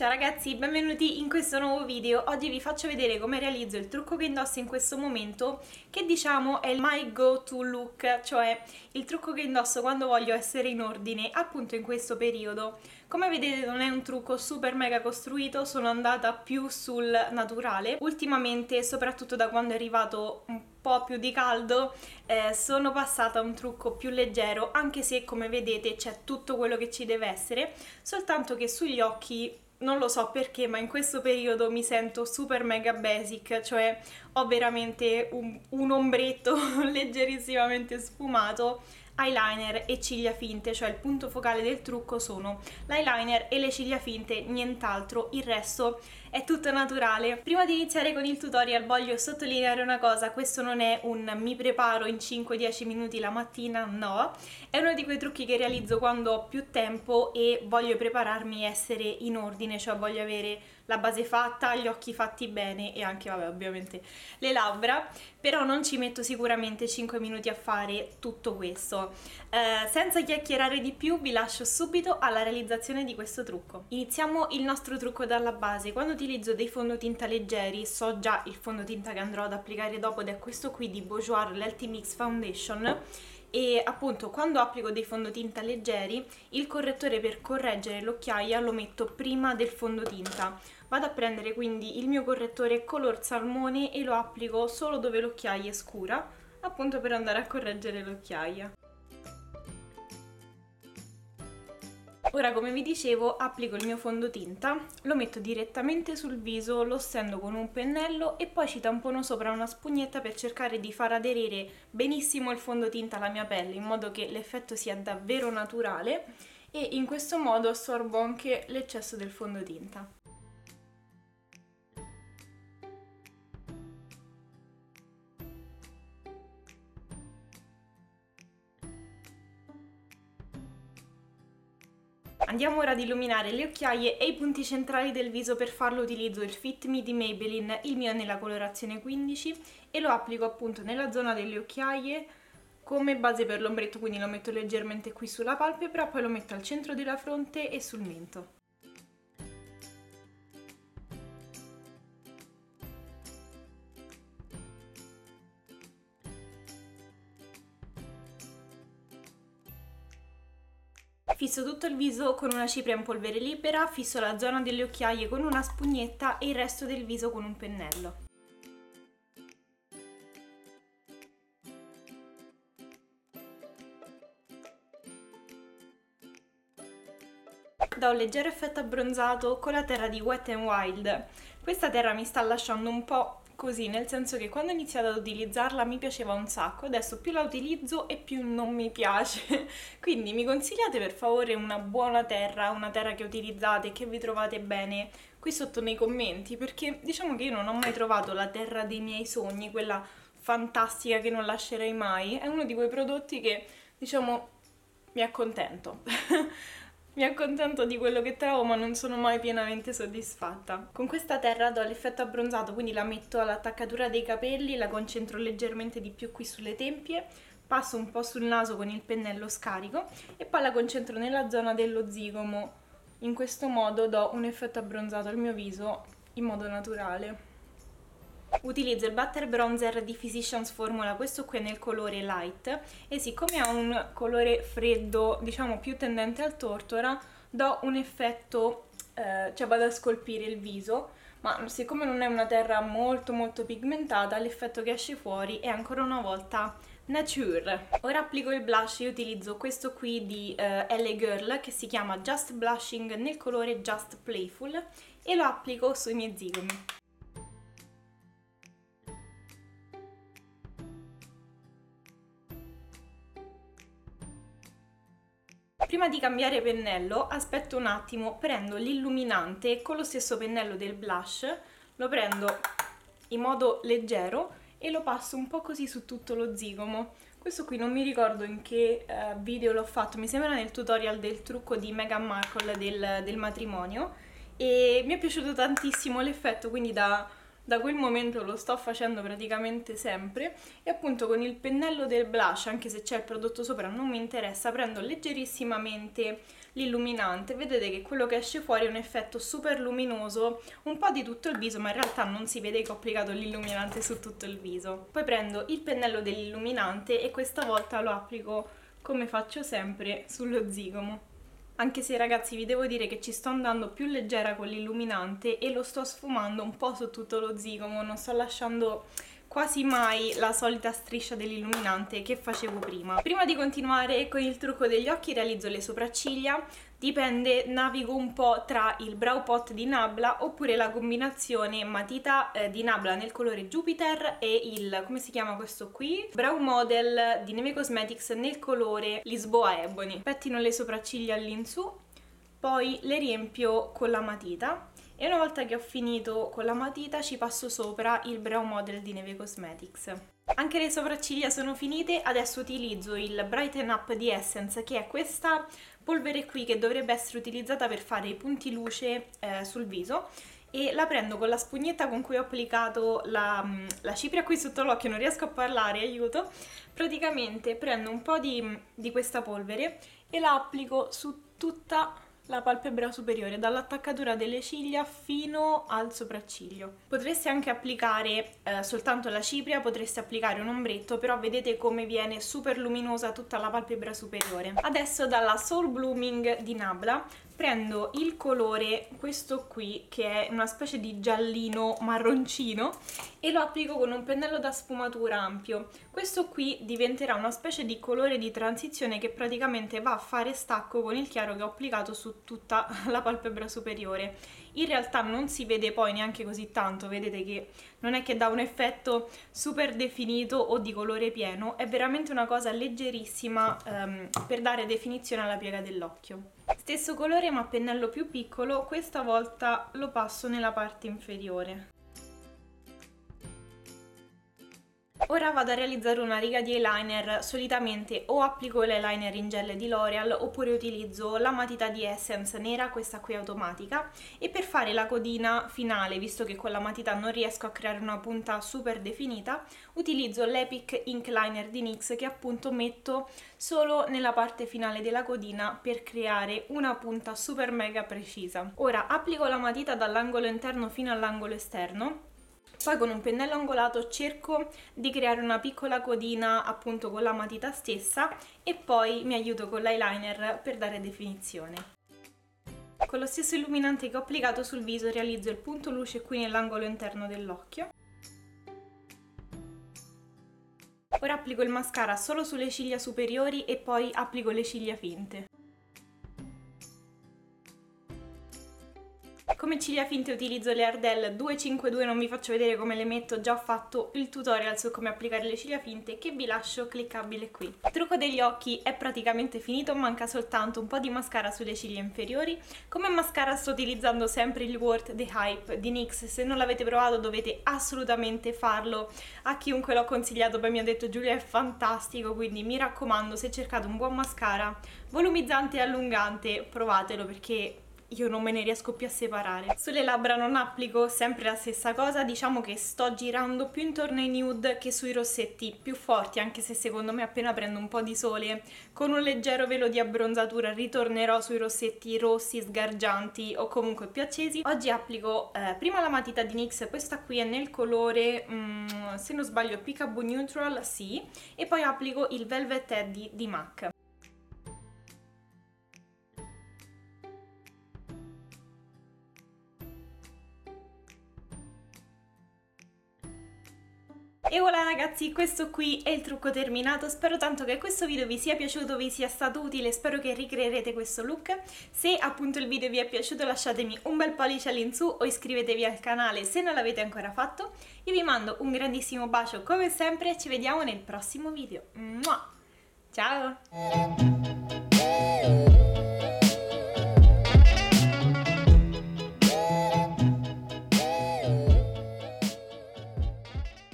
Ciao ragazzi, benvenuti in questo nuovo video. Oggi vi faccio vedere come realizzo il trucco che indosso in questo momento, che diciamo è il my go to look, cioè il trucco che indosso quando voglio essere in ordine, appunto in questo periodo. Come vedete non è un trucco super mega costruito, sono andata più sul naturale. Ultimamente, soprattutto da quando è arrivato un po' più di caldo, eh, sono passata a un trucco più leggero, anche se come vedete c'è tutto quello che ci deve essere, soltanto che sugli occhi non lo so perché, ma in questo periodo mi sento super mega basic, cioè ho veramente un, un ombretto leggerissimamente sfumato eyeliner e ciglia finte, cioè il punto focale del trucco sono l'eyeliner e le ciglia finte, nient'altro, il resto è tutto naturale. Prima di iniziare con il tutorial voglio sottolineare una cosa, questo non è un mi preparo in 5-10 minuti la mattina, no, è uno di quei trucchi che realizzo quando ho più tempo e voglio prepararmi e essere in ordine, cioè voglio avere la base fatta, gli occhi fatti bene e anche, vabbè, ovviamente le labbra, però non ci metto sicuramente 5 minuti a fare tutto questo. Eh, senza chiacchierare di più vi lascio subito alla realizzazione di questo trucco. Iniziamo il nostro trucco dalla base. Quando utilizzo dei fondotinta leggeri, so già il fondotinta che andrò ad applicare dopo ed è questo qui di Beaujoire, l'Healthy Mix Foundation e appunto quando applico dei fondotinta leggeri il correttore per correggere l'occhiaia lo metto prima del fondotinta. Vado a prendere quindi il mio correttore color salmone e lo applico solo dove l'occhiaia è scura appunto per andare a correggere l'occhiaia Ora come vi dicevo applico il mio fondotinta, lo metto direttamente sul viso, lo stendo con un pennello e poi ci tampono sopra una spugnetta per cercare di far aderire benissimo il fondotinta alla mia pelle in modo che l'effetto sia davvero naturale e in questo modo assorbo anche l'eccesso del fondotinta. Andiamo ora ad illuminare le occhiaie e i punti centrali del viso, per farlo utilizzo il Fit Me di Maybelline, il mio è nella colorazione 15 e lo applico appunto nella zona delle occhiaie come base per l'ombretto, quindi lo metto leggermente qui sulla palpebra, poi lo metto al centro della fronte e sul mento. Fisso tutto il viso con una cipria in polvere libera, fisso la zona delle occhiaie con una spugnetta e il resto del viso con un pennello. Da un leggero effetto abbronzato con la terra di Wet n Wild. Questa terra mi sta lasciando un po' così, nel senso che quando ho iniziato ad utilizzarla mi piaceva un sacco, adesso più la utilizzo e più non mi piace. Quindi mi consigliate per favore una buona terra, una terra che utilizzate e che vi trovate bene qui sotto nei commenti, perché diciamo che io non ho mai trovato la terra dei miei sogni, quella fantastica che non lascerei mai. È uno di quei prodotti che, diciamo, mi accontento. Mi accontento di quello che trovo ma non sono mai pienamente soddisfatta. Con questa terra do l'effetto abbronzato, quindi la metto all'attaccatura dei capelli, la concentro leggermente di più qui sulle tempie, passo un po' sul naso con il pennello scarico e poi la concentro nella zona dello zigomo. In questo modo do un effetto abbronzato al mio viso in modo naturale. Utilizzo il Butter Bronzer di Physicians Formula, questo qui è nel colore light e siccome ha un colore freddo, diciamo più tendente al tortora, do un effetto, eh, cioè vado a scolpire il viso, ma siccome non è una terra molto molto pigmentata, l'effetto che esce fuori è ancora una volta Nature. Ora applico il blush, io utilizzo questo qui di uh, LA Girl che si chiama Just Blushing nel colore Just Playful e lo applico sui miei zigomi. Prima di cambiare pennello aspetto un attimo, prendo l'illuminante con lo stesso pennello del blush lo prendo in modo leggero e lo passo un po' così su tutto lo zigomo. Questo qui non mi ricordo in che uh, video l'ho fatto, mi sembra nel tutorial del trucco di Meghan Markle del, del matrimonio e mi è piaciuto tantissimo l'effetto, quindi da da quel momento lo sto facendo praticamente sempre e appunto con il pennello del blush, anche se c'è il prodotto sopra non mi interessa, prendo leggerissimamente l'illuminante, vedete che quello che esce fuori è un effetto super luminoso, un po' di tutto il viso, ma in realtà non si vede che ho applicato l'illuminante su tutto il viso. Poi prendo il pennello dell'illuminante e questa volta lo applico come faccio sempre sullo zigomo anche se ragazzi vi devo dire che ci sto andando più leggera con l'illuminante e lo sto sfumando un po' su tutto lo zigomo, non sto lasciando quasi mai la solita striscia dell'illuminante che facevo prima. Prima di continuare con il trucco degli occhi realizzo le sopracciglia, dipende, navigo un po' tra il brow pot di Nabla oppure la combinazione matita eh, di Nabla nel colore Jupiter e il, come si chiama questo qui? Brow Model di Neve Cosmetics nel colore Lisboa Ebony. Pettino le sopracciglia all'insù, poi le riempio con la matita e una volta che ho finito con la matita ci passo sopra il Brow Model di Neve Cosmetics. Anche le sopracciglia sono finite, adesso utilizzo il Brighten Up di Essence che è questa polvere qui che dovrebbe essere utilizzata per fare i punti luce eh, sul viso e la prendo con la spugnetta con cui ho applicato la, mm, la cipria qui sotto l'occhio, non riesco a parlare, aiuto. Praticamente prendo un po' di, di questa polvere e la applico su tutta la palpebra superiore, dall'attaccatura delle ciglia fino al sopracciglio. Potreste anche applicare eh, soltanto la cipria, potreste applicare un ombretto, però vedete come viene super luminosa tutta la palpebra superiore. Adesso dalla Soul Blooming di Nabla prendo il colore, questo qui, che è una specie di giallino marroncino, e lo applico con un pennello da sfumatura ampio. Questo qui diventerà una specie di colore di transizione che praticamente va a fare stacco con il chiaro che ho applicato su tutta la palpebra superiore. In realtà non si vede poi neanche così tanto, vedete che non è che dà un effetto super definito o di colore pieno, è veramente una cosa leggerissima um, per dare definizione alla piega dell'occhio. Stesso colore ma pennello più piccolo, questa volta lo passo nella parte inferiore. Ora vado a realizzare una riga di eyeliner, solitamente o applico l'eyeliner in gel di L'Oreal oppure utilizzo la matita di Essence nera, questa qui automatica, e per fare la codina finale, visto che con la matita non riesco a creare una punta super definita, utilizzo l'Epic Ink Liner di NYX che appunto metto solo nella parte finale della codina per creare una punta super mega precisa. Ora applico la matita dall'angolo interno fino all'angolo esterno poi con un pennello angolato cerco di creare una piccola codina appunto con la matita stessa e poi mi aiuto con l'eyeliner per dare definizione. Con lo stesso illuminante che ho applicato sul viso realizzo il punto luce qui nell'angolo interno dell'occhio. Ora applico il mascara solo sulle ciglia superiori e poi applico le ciglia finte. Come ciglia finte utilizzo le Ardell 252, non vi faccio vedere come le metto, già ho fatto il tutorial su come applicare le ciglia finte che vi lascio cliccabile qui. Il trucco degli occhi è praticamente finito, manca soltanto un po' di mascara sulle ciglia inferiori. Come mascara sto utilizzando sempre il Worth The Hype di NYX, se non l'avete provato dovete assolutamente farlo. A chiunque l'ho consigliato poi mi ha detto Giulia è fantastico, quindi mi raccomando se cercate un buon mascara volumizzante e allungante provatelo perché io non me ne riesco più a separare. Sulle labbra non applico sempre la stessa cosa, diciamo che sto girando più intorno ai nude che sui rossetti più forti, anche se secondo me appena prendo un po' di sole con un leggero velo di abbronzatura ritornerò sui rossetti rossi, sgargianti o comunque più accesi. Oggi applico eh, prima la matita di NYX, questa qui è nel colore, mm, se non sbaglio, Peekaboo Neutral, sì, e poi applico il Velvet Teddy di MAC. E voilà ragazzi, questo qui è il trucco terminato, spero tanto che questo video vi sia piaciuto, vi sia stato utile, spero che ricreerete questo look. Se appunto il video vi è piaciuto lasciatemi un bel pollice all'insù o iscrivetevi al canale se non l'avete ancora fatto. Io vi mando un grandissimo bacio come sempre e ci vediamo nel prossimo video. Ciao!